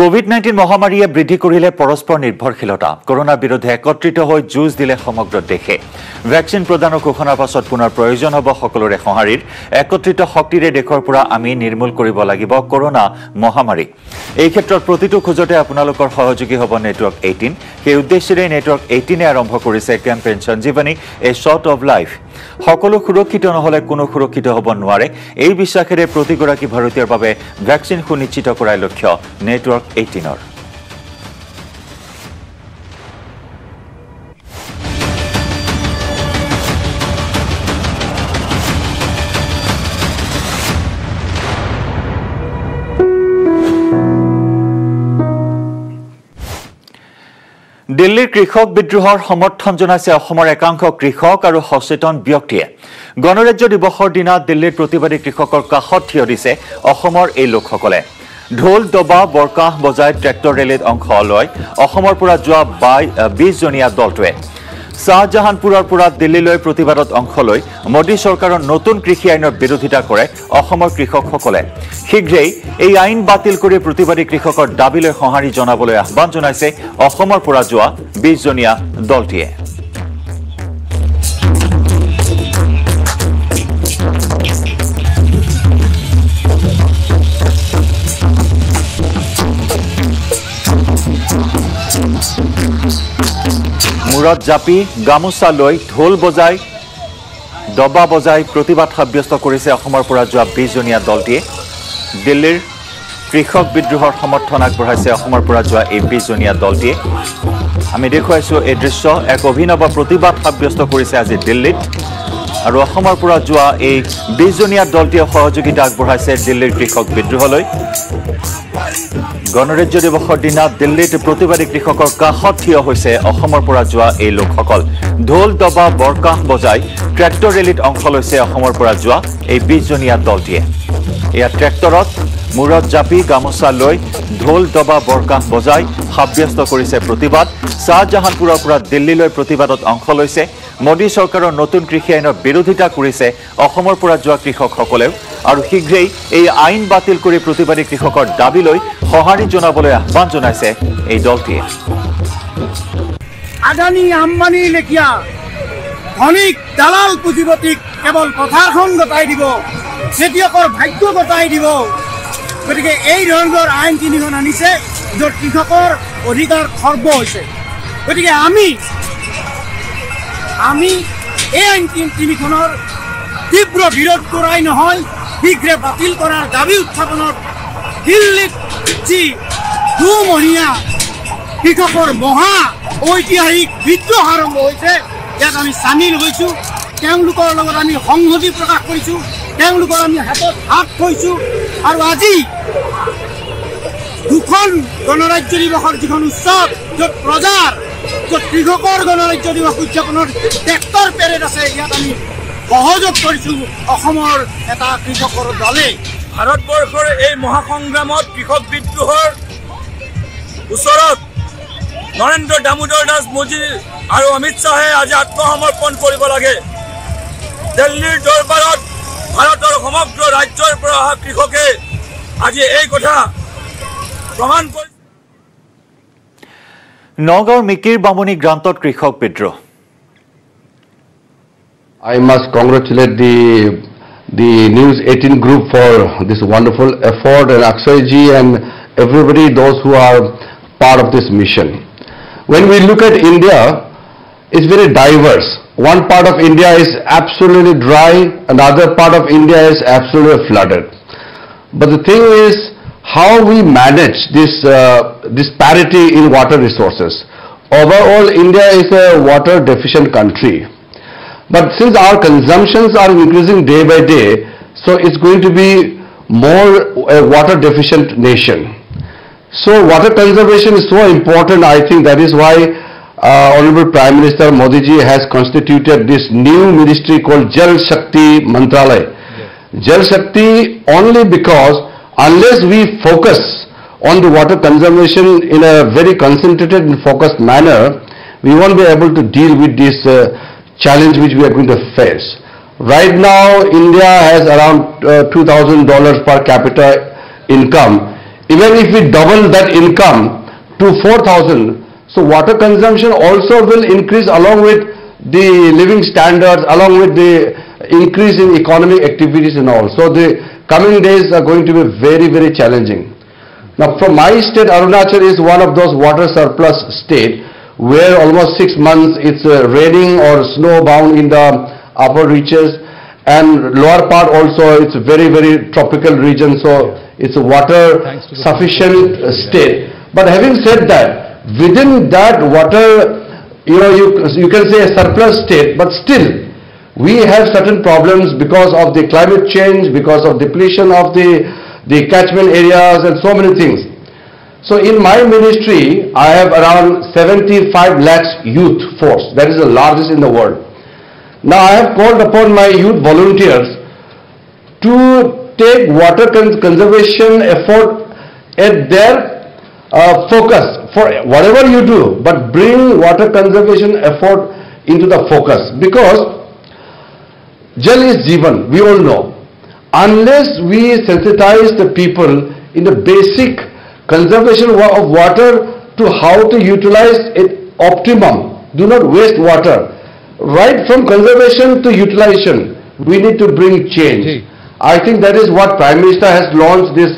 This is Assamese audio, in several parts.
কোভিড নাইণ্টিন মহামাৰীয়ে বৃদ্ধি কৰিলে পৰস্পৰ নিৰ্ভৰশীলতা। কৰোণাৰ বিৰুদ্ধে একত্ৰিত হৈ যুঁজ দিলে সমগ্ৰ দেশে। ভেকচিন প্ৰদানৰ ঘোষণাৰ পাছত পুনৰ প্ৰয়োজন হ'ব সকলোৰে সঁহাৰিৰ। একত্ৰিত শক্তিৰে দেশৰ পৰা আমি নিৰ্মূল কৰিব লাগিব কৰোণা মহামাৰী। এই ক্ষেত্ৰত প্ৰতিটো খোজতে আপোনালোকৰ সহযোগী হ'ব নেটৱৰ্ক এইটিন সেই উদ্দেশ্যেৰে নেটৱৰ্ক এইটিনে আৰম্ভ কৰিছে campaign Sanjeevani a shot of life সকলো সুৰক্ষিত নহ'লে কোনো সুৰক্ষিত হ'ব নোৱাৰে। এই বিশ্বাসেৰে প্ৰতিগৰাকী ভাৰতীয়ৰ বাবে ভেকচিন সুনিশ্চিত কৰাই লক্ষ্য। নেটৱৰ্ক এইটিনৰ। দিল্লীৰ কৃষক বিদ্ৰোহৰ সমৰ্থন জনাইছে অসমৰ একাংশ কৃষক আৰু সচেতন ব্যক্তিয়ে। গণৰাজ্য দিৱসৰ দিনা দিল্লীৰ প্ৰতিবাদী কৃষকৰ কাষত থিয় দিছে অসমৰ এই লোকসকলে। ঢোল দবা বৰকাহ বজাই ট্ৰেক্টৰ ৰেলীত অংশ লয়। অসমৰ পৰা যোৱা বাই বিছজনীয়া দলটোৱে। শ্বাহজাহানপুৰৰ পৰা দিল্লীলৈ প্ৰতিবাদত অংশ লৈ মোদী চৰকাৰৰ নতুন কৃষি আইনৰ বিৰোধিতা কৰে অসমৰ কৃষকসকলে। শীঘ্ৰেই এই আইন বাতিল কৰি প্ৰতিবাদী কৃষকৰ দাবীলৈ সঁহাৰি জনাবলৈ আহ্বান জনাইছে অসমৰ পৰা যোৱা বিছজনীয়া দলটিয়ে। মূৰত জাপি গামোচা লৈ ঢোল বজাই দবা বজাই প্ৰতিবাদ সাব্যস্ত কৰিছে অসমৰ পৰা যোৱা বিছজনীয়া দলটিয়ে। দিল্লীৰ কৃষক বিদ্ৰোহৰ সমৰ্থন আগবঢ়াইছে অসমৰ পৰা যোৱা এই বিছজনীয়া দলটিয়ে। আমি দেখুৱাইছোঁ এই দৃশ্য এক অভিনৱ প্ৰতিবাদ সাব্যস্ত কৰিছে আজি দিল্লীত। আৰু অসমৰ পৰা যোৱা এই বিছজনীয়া দলটিয়ে সহযোগিতা আগবঢ়াইছে দিল্লীৰ কৃষক বিদ্ৰোহলৈ। গণৰাজ্য দিৱসৰ দিনা দিল্লীত প্ৰতিবাদী কৃষকৰ কাষত থিয় হৈছে অসমৰ পৰা যোৱা এই লোকসকল। ঢোল দবা বৰকাহ বজাই ট্ৰেক্টৰ ৰেলীত অংশ লৈছে অসমৰ পৰা যোৱা এই বিছজনীয়া দলটিয়ে। এয়া ট্ৰেক্টৰত মূৰত জাপি গামোচা লৈ ঢোল দবা বৰকাহ বজাই সাব্যস্ত কৰিছে প্ৰতিবাদ। শ্বাহজাহানপুৰৰ পৰা দিল্লীলৈ প্ৰতিবাদত অংশ লৈছে মোদী চৰকাৰৰ নতুন কৃষি আইনৰ বিৰোধিতা কৰিছে অসমৰ পৰা যোৱা কৃষকসকলেও আৰু শীঘ্ৰেই এই আইন বাতিল কৰি প্ৰতিবাদী কৃষকৰ দাবীলৈ সঁহাৰি জনাবলৈ আহ্বান জনাইছে এই দলটিয়ে। আদানী আম্বানী লেখীয়া ধনিক দালাল পুঁজিপতিক কেৱল পথাৰখন গতাই দিব খেতিয়কৰ ভাগ্য গতাই দিব। গতিকে এই ধৰণৰ আইন তিনিখন আনিছে য'ত কৃষকৰ অধিকাৰ খৰ্ব হৈছে। গতিকে আমি আমি এই আইন তিন- তিনিখনৰ তীব্ৰ বিৰোধ কৰাই নহয় শীঘ্ৰে বাতিল কৰাৰ দাবী উত্থাপনত দিল্লীত যি দুমহীয়া কৃষকৰ মহা ঐতিহাসিক বিদ্ৰোহ আৰম্ভ হৈছে ইয়াত আমি হৈছোঁ। তেওঁলোকৰ লগত আমি সংহতি প্ৰকাশ কৰিছোঁ তেওঁলোকৰ আমি হাতত হাত থৈছোঁ আৰু আজি দুখন গণৰাজ্য দিৱসৰ যিখন উৎসৱ য'ত প্ৰজাৰ কৃষকৰ গণৰাজ্য দিৱস উদযাপনৰ ট্ৰেক্টৰ পেৰেড আছে ইয়াত আমি সহযোগ কৰিছোঁ অসমৰ এটা কৃষকৰ দলে। ভাৰতবৰ্ষৰ এই মহাসংগ্ৰামত কৃষক বিদ্ৰোহৰ ওচৰত নৰেন্দ্ৰ দামোদৰ দাস মোদী আৰু অমিত শ্বাহে আজি আত্মসমৰ্পণ কৰিব লাগে। দিল্লীৰ দৰবাৰত ভাৰতৰ সমগ্ৰ ৰাজ্যৰ পৰা অহা কৃষকে আজি এই কথা প্ৰমাণ কৰি নগাঁৱৰ মিকিৰ বামুণী গ্ৰান্তত কৃষক বিদ্ৰোহ I must congratulate the the News 18 group for this wonderful effort and Akshay ji and everybody those who are part of this mission. When we look at India, it's very diverse. One part of India is absolutely dry, another part of India is absolutely flooded. But the thing is how we manage this uh, disparity in water resources. Overall, India is a water deficient country. But since our consumptions are increasing day by day, so it's going to be more a water deficient nation. So water conservation is so important. I think that is why uh, Honorable Prime Minister Modi ji has constituted this new ministry called Jal Shakti Mantralaya. Jal Shakti only because unless we focus on the water conservation in a very concentrated and focused manner, we won't be able to deal with this uh, challenge which we are going to face. Right now, India has around uh, $2,000 per capita income. even if we double that income to 4,000, so water consumption also will increase along with the living standards, along with the increase in economic activities and all. So the coming days are going to be very, very challenging. Now from my state, Arunachal is one of those water surplus state where almost six months it's uh, raining or snow bound in the upper reaches and lower part also it's a very, very tropical region so it's a water Thanks to the sufficient uh, state. But having said that, within that water, you know, you, you can say a surplus state, but still, we have certain problems because of the climate change, because of depletion of the, the catchment areas and so many things. So in my ministry, I have around 75 lakhs youth force, that is the largest in the world. Now I have called upon my youth volunteers to take water con- conservation effort at their uh, focus for whatever you do, but bring water conservation effort into the focus because Jal is Jeevan, we all know. Unless we sensitize the people in the basic conservation of water to how to utilize it optimum, do not waste water. Right from conservation to utilization, we need to bring change. I think that is what Prime Minister has launched this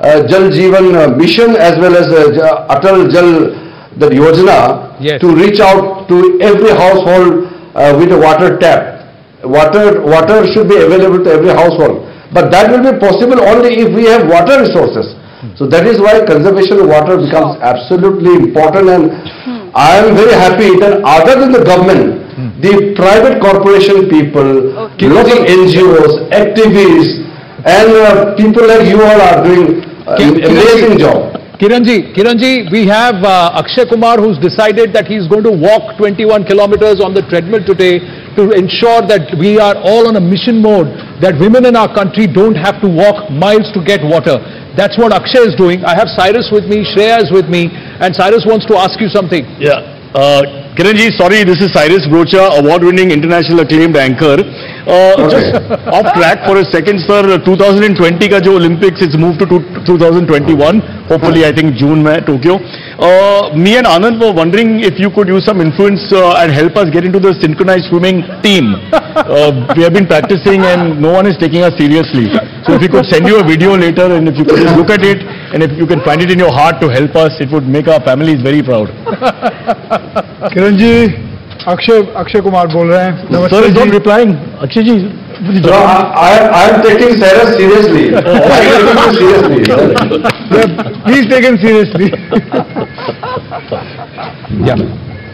uh, Jal Jeevan uh, mission as well as uh, Atal Jal the Yojana Yes. to reach out to every household uh, with a water tap. Water, water should be available to every household. But that will be possible only if we have water resources. So that is why conservation of water becomes absolutely important and I am very happy that other than the government, the private corporation people, local NGOs, activists and uh, people like you all are doing uh, amazing job. Kiranji, Kiranji, we have uh, Akshay Kumar who's decided that he's going to walk 21 kilometers on the treadmill today to ensure that we are all on a mission mode, that women in our country don't have to walk miles to get water. That's what Akshay is doing. I have Cyrus with me, Shreya is with me, and Cyrus wants to ask you something. Yeah. Uh, Kiranji, sorry, this is Cyrus Brocha, award-winning international acclaimed anchor. Uh, Just off track for a second, sir. 2020 का जो Olympics, it's moved to two- 2021. Hopefully, I think June में Tokyo. Uh, me and Anand were wondering if you could use some influence uh, and help us get into the synchronized swimming team. Uh, we have been practicing and no one is taking us seriously. So if you could send you a video later and if you could just look at it and if you can find it in your heart to help us, it would make our families very proud. किरण जी अक्षय अक्षय कुमार बोल रहे हैं Sir is not replying. Akshay ji, So I, I am- I am taking Cyrus seriously. I am taking you seriously. Please taken seriously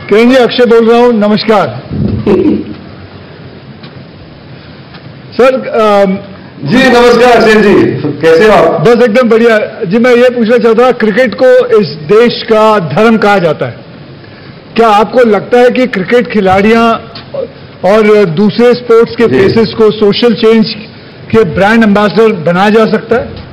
Kiran ji Akshay बोल रहा हूँ नमस्कार सर जी नमस्कार अक्षय जी। कैसे हो आप? बस एकदम बढ़िया। जी मैं ये पूछना चाहता क्रिकेट को इस देश का धर्म कहा जाता है। क्या आपको लगता है कि क्रिकेट खिलाड़ियाँ और दूसरे स्पोर्ट्स के। फेसेस को सोशल चेंज के ब्रांड एम्बेसडर बनाया जा सकता है?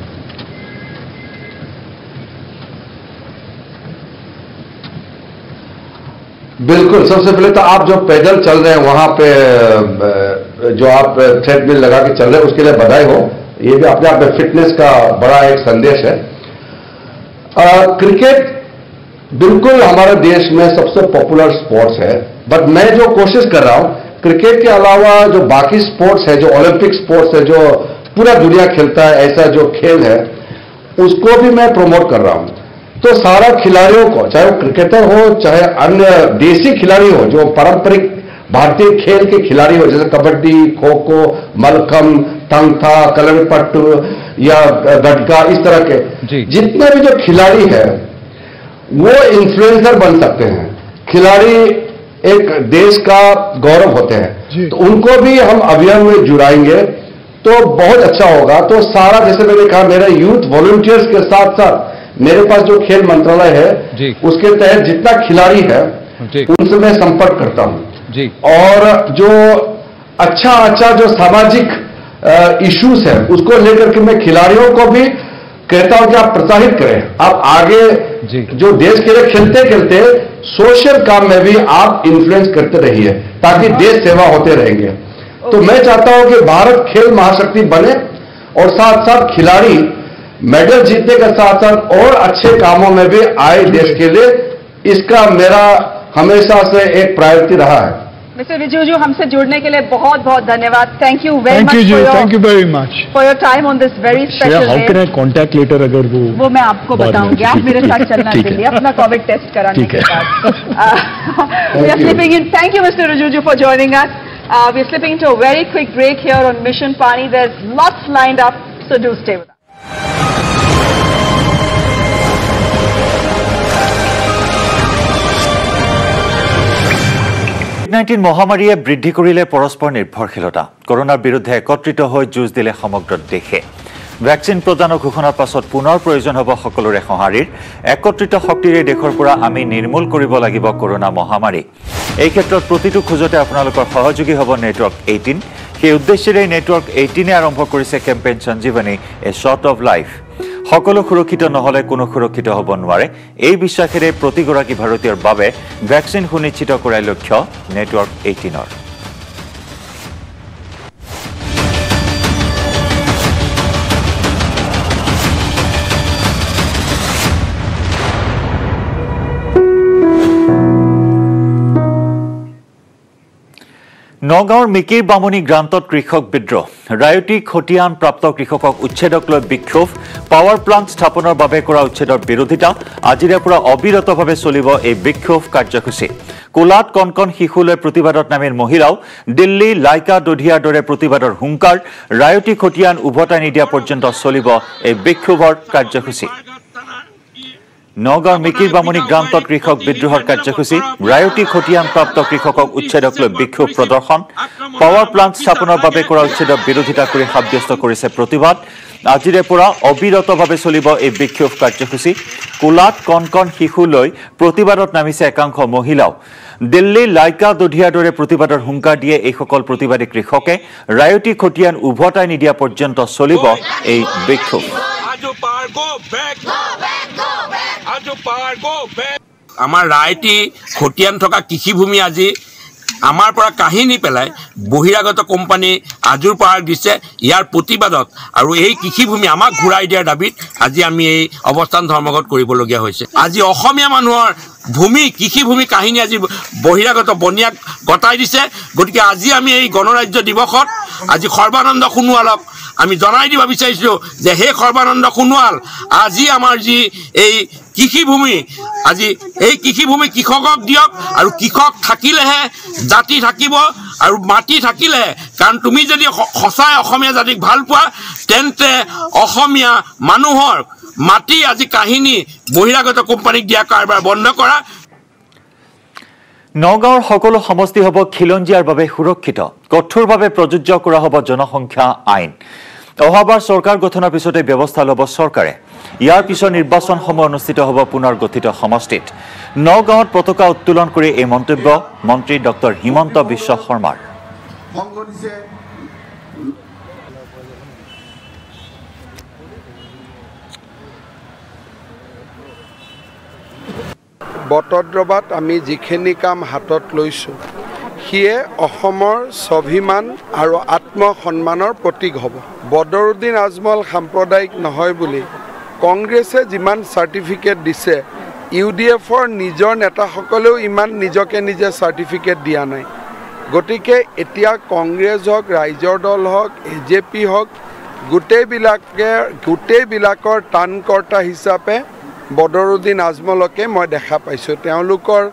बिल्कुल। सबसे पहले तो आप जो पैदल चल रहे हैं वहाँ पे जो आप थ्रेडमिल लगा के चल रहे हैं उसके लिए बधाई हो। ये भी अपने आप में फिटनेस का बड़ा एक संदेश है। अ, क्रिकेट बिल्कुल हमारे देश में सबसे पॉपुलर स्पोर्ट्स है। बट मैं जो कोशिश कर रहा हूँ क्रिकेट के अलावा जो बाकी स्पोर्ट्स है जो ओलंपिक स्पोर्ट्स है जो पूरा दुनिया खेलता है ऐसा जो खेल है उसको भी मैं प्रमोट कर रहा हूँ। तो सारा खिलाड़ियों को चाहे वो क्रिकेटर हो चाहे अन्य देसी खिलाड़ी हो जो पारंपरिक भारतीय खेल के खिलाड़ी हो जैसे कबड्डी खो खो मलखम तंगथा कलमपट्टू या गटका इस तरह के। जितने भी जो खिलाड़ी है वो इन्फ्लुएंसर बन सकते हैं। खिलाड़ी एक देश का गौरव होते हैं। तो उनको भी हम अभियान में जुड़ाएँगे तो बहुत अच्छा होगा। तो सारा जैसे मैंने कहा मेरा यूथ वॉलंटियर्स के साथ साथ मेरे पास जो खेल मंत्रालय है उसके तहत जितना खिलाड़ी है उनसे मैं संपर्क करता हूँ। जी। और जो अच्छा अच्छा जो सामाजिक इश्यूज़ है उसको लेकर के मैं खिलाड़ियों को भी कहता हूँ कि आप प्रोत्साहित करें। आप आगे जी। जो देश के लिए खेलते खेलते सोशल काम में भी आप इन्फ्लुएंस करते रहिए ताकि देश सेवा होते रहेंगे। तो मैं चाहता हूँ कि भारत खेल महाशक्ति बने और साथ साथ खिलाड़ी मेडल जीतने के साथ साथ और अच्छे कामों में भी आए देश के लिए इसका मेरा हमेशा से एक प्रायोरिटी रहा है। मिस्टर रिजिजू हमसे जुड़ने के लिए बहुत बहुत धन्यवाद। Thank you very thank much you for your thank you very much for your time on this very how can special I contact later अगर वो वो मैं आपको बताऊँगी। आप मेरे साथ चलना है। दिल्ली अपना कोविड टेस्ट कराने के। बाद। We are slipping in thank you mister Rijiju for joining us we are slipping into a very quick break here on mission Paani there is lots lined up so do stay with nineteen মহামাৰীয়ে বৃদ্ধি কৰিলে পৰস্পৰ নিৰ্ভৰশীলতা। কৰোণাৰ বিৰুদ্ধে একত্ৰিত হৈ যুঁজ দিলে সমগ্ৰ দেশে। ভেকচিন প্ৰদানৰ ঘোষণাৰ পাছত পুনৰ প্ৰয়োজন হ'ব সকলোৰে সঁহাৰিৰ। একত্ৰিত শক্তিৰে দেশৰ পৰা আমি নিৰ্মূল কৰিব লাগিব কৰোণা মহামাৰী। এই ক্ষেত্ৰত প্ৰতিটো খোজতে আপোনালোকৰ সহযোগী হ'ব নেটৱৰ্ক এইটিন। সেই উদ্দেশ্যেৰে নেটৱৰ্ক এইটিনে আৰম্ভ কৰিছে campaign Sanjeevani a shot of life সকলো সুৰক্ষিত নহ'লে কোনো সুৰক্ষিত হ'ব নোৱাৰে। এই বিশ্বাসেৰে প্ৰতিগৰাকী ভাৰতীয়ৰ বাবে ভেকচিন সুনিশ্চিত কৰাই লক্ষ্য নেটৱৰ্ক এইটিনৰ। নগাঁৱৰ মিকিৰ বামুণী গ্ৰান্তত কৃষক বিদ্ৰোহ। ৰায়তী খতিয়ান প্ৰাপ্ত কৃষকক উচ্ছেদক লৈ বিক্ষোভ। পাৱাৰ প্লাণ্ট স্থাপনৰ বাবে কৰা উচ্ছেদৰ বিৰোধিতা। আজিৰে পৰা অবিৰতভাৱে চলিব এই বিক্ষোভ কাৰ্যসূচী। কোলাত কণ কণ শিশুলৈ প্ৰতিবাদত নামিল মহিলাও। দিল্লী লাইকা দধিয়াৰ দৰে প্ৰতিবাদৰ হুংকাৰ। ৰায়তী খতিয়ান উভতাই নিদিয়া পৰ্যন্ত চলিব এই বিক্ষোভৰ কাৰ্যসূচী। নগাঁৱৰ মিকিৰ বামুণী গ্ৰান্তত কৃষক বিদ্ৰোহৰ কাৰ্যসূচী ৰায়তী খতিয়ান প্ৰাপ্ত কৃষকক উচ্ছেদক লৈ বিক্ষোভ প্ৰদৰ্শন পাৱাৰ প্লাণ্ট স্থাপনৰ বাবে কৰা উচ্ছেদৰ বিৰোধিতা কৰি সাব্যস্ত কৰিছে প্ৰতিবাদ। আজিৰে পৰা অবিৰতভাৱে চলিব এই বিক্ষোভ কাৰ্যসূচী। কোলাত কণ কণ শিশুলৈ প্ৰতিবাদত নামিছে একাংশ মহিলাও। দিল্লী লাইকা দধিয়াৰ দৰে প্ৰতিবাদৰ হুংকাৰ দিয়ে এইসকল প্ৰতিবাদী কৃষকে। ৰায়তী খতিয়ান উভতাই নিদিয়া পৰ্যন্ত চলিব এই বিক্ষোভ। আমাৰ ৰাইটি খতিয়ান থকা কৃষিভূমি আজি আমাৰ পৰা কাহিনী পেলাই বহিৰাগত কোম্পানী আজোৰ পাহাৰ দিছে ইয়াৰ প্ৰতিবাদত আৰু এই কৃষিভূমি আমাক ঘূৰাই দিয়াৰ দাবীত আজি আমি এই অৱস্থান ধৰ্মঘট কৰিবলগীয়া হৈছে। আজি অসমীয়া মানুহৰ ভূমি কৃষিভূমি কাহিনী আজি বহিৰাগত বনিয়াক গতাই দিছে। গতিকে আজি আমি এই গণৰাজ্য দিৱসত আজি সৰ্বানন্দ সোণোৱালক আমি জনাই দিব বিচাৰিছোঁ যে সেই সৰ্বানন্দ সোণোৱাল আজি আমাৰ যি এই কৃষিভূমি। আজি এই কৃষিভূমি কৃষকক দিয়ক আৰু কৃষক থাকিলেহে জাতি থাকিব আৰু মাটি থাকিলেহে। কাৰণ তুমি যদি সঁচাই অসমীয়া জাতিক ভাল পোৱা তেন্তে অসমীয়া মানুহৰ মাটি আজি কাহিনী বহিৰাগত কোম্পানীক দিয়া কাৰবাৰ বন্ধ কৰা। নগাঁৱৰ সকলো সমষ্টি হ'ব খিলঞ্জীয়াৰ বাবে সুৰক্ষিত। কঠোৰভাৱে প্ৰযোজ্য কৰা হ'ব জনসংখ্যা আইন। অহাবাৰ চৰকাৰ গঠনৰ পিছতে ব্যৱস্থা ল'ব চৰকাৰে। ইয়াৰ পিছত নিৰ্বাচনসমূহ অনুষ্ঠিত হ'ব পুনৰ গঠিত সমষ্টিত। নগাঁৱত পতাকা উত্তোলন কৰি এই মন্তব্য মন্ত্ৰী ডক্টৰ হিমন্ত বিশ্ব শৰ্মাৰ। বটদ্ৰৱাত আমি যিখিনি কাম হাতত লৈছোঁ সিয়ে অসমৰ স্বাভিমান আৰু আত্মসন্মানৰ প্ৰতীক হ'ব। বদৰুদ্দিন আজমল সাম্প্ৰদায়িক নহয় বুলি কংগ্ৰেছে যিমান চাৰ্টিফিকেট দিছে ইউ ডি এফৰ নিজৰ নেতাসকলেও ইমান নিজকে নিজে চাৰ্টিফিকেট দিয়া নাই। গতিকে এতিয়া কংগ্ৰেছ হওক ৰাইজৰ দল হওক এ জে পি হওক গোটেইবিলাকে গোটেইবিলাকৰ টানকৰ্তা হিচাপে বদৰুদ্দিন আজমলকে মই দেখা পাইছোঁ। তেওঁলোকৰ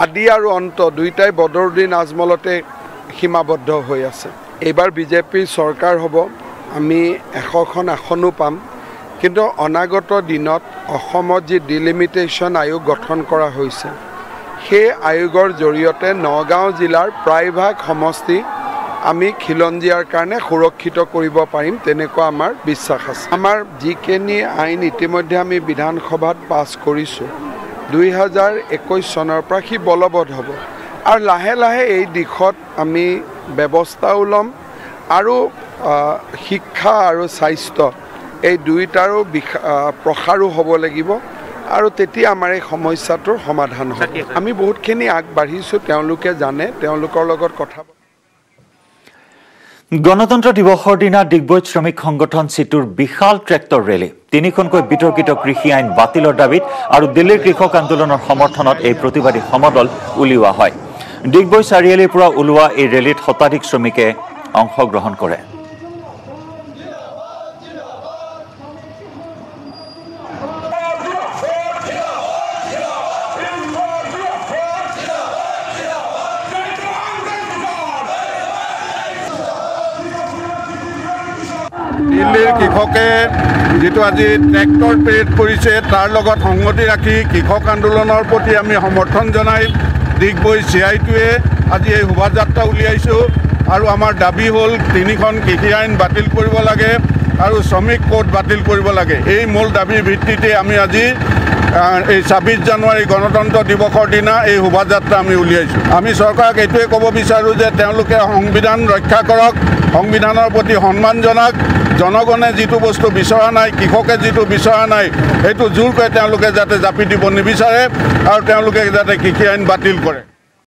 আদি আৰু অন্ত দুয়োটাই বদৰুদ্দিন আজমলতে সীমাবদ্ধ হৈ আছে। এইবাৰ বিজেপিৰ চৰকাৰ হ'ব আমি এশখন আসনো পাম। কিন্তু অনাগত দিনত অসমত যি ডিলিমিটেশ্যন আয়োগ গঠন কৰা হৈছে সেই আয়োগৰ জৰিয়তে নগাঁও জিলাৰ প্ৰায়ভাগ সমষ্টি আমি খিলঞ্জীয়াৰ কাৰণে সুৰক্ষিত কৰিব পাৰিম তেনেকুৱা আমাৰ বিশ্বাস আছে। আমাৰ যিখিনি আইন ইতিমধ্যে আমি বিধানসভাত পাছ কৰিছোঁ দুই হাজাৰ একৈছ চনৰ পৰা সি বলবৎ হ'ব। আৰু লাহে লাহে এই দিশত আমি ব্যৱস্থাও ল'ম আৰু শিক্ষা আৰু স্বাস্থ্য এই দুয়োটাৰো আহ, প্ৰসাৰো হ'ব লাগিব আৰু তেতিয়া আমাৰ এই সমস্যাটোৰ সমাধান হ'ব। আমি বহুতখিনি আগবাঢ়িছোঁ তেওঁলোকে জানে তেওঁলোকৰ লগত কথা গণতন্ত্ৰ দিৱসৰ দিনা ডিগবৈত শ্ৰমিক সংগঠন চিটুৰ বিশাল ট্ৰেক্টৰ ৰেলী। তিনিখনকৈ বিতৰ্কিত কৃষি আইন বাতিলৰ দাবীত আৰু দিল্লীৰ কৃষক আন্দোলনৰ সমৰ্থনত এই প্ৰতিবাদী সমদল উলিওৱা হয়। ডিগবৈ চাৰিআলিৰ পৰা ওলোৱা এই ৰেলীত শতাধিক শ্ৰমিকে অংশগ্ৰহণ কৰে। কৃষকে যিটো আজি ট্ৰেক্টৰ পেৰেড কৰিছে তাৰ লগত সংগতি ৰাখি কৃষক আন্দোলনৰ প্ৰতি আমি সমৰ্থন জনাই ডিগবৈ চি আই টোৱে আজি এই শোভাযাত্ৰা উলিয়াইছোঁ। আৰু আমাৰ দাবী হ'ল তিনিখন কৃষি আইন বাতিল কৰিব লাগে আৰু শ্ৰমিক কোড বাতিল কৰিব লাগে। এই মূল দাবীৰ ভিত্তিতে আমি আজি এই ছাব্বিছ জানুৱাৰী গণতন্ত্ৰ দিৱসৰ দিনা এই শোভাযাত্ৰা আমি উলিয়াইছোঁ। আমি চৰকাৰক এইটোৱে ক'ব বিচাৰোঁ যে তেওঁলোকে সংবিধান ৰক্ষা কৰক সংবিধানৰ প্ৰতি সন্মান জনাওক জনগণে যিটো বস্তু বিচৰা নাই কৃষকে যিটো বিচৰা নাই সেইটো জোৰকৈ তেওঁলোকে যাতে জাপি দিব নিবিচাৰে আৰু তেওঁলোকে যাতে কৃষি আইন বাতিল কৰে।